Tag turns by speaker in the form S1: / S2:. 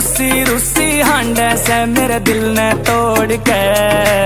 S1: रुसी रुसी हांडे से मेरे दिल ने तोड़ के।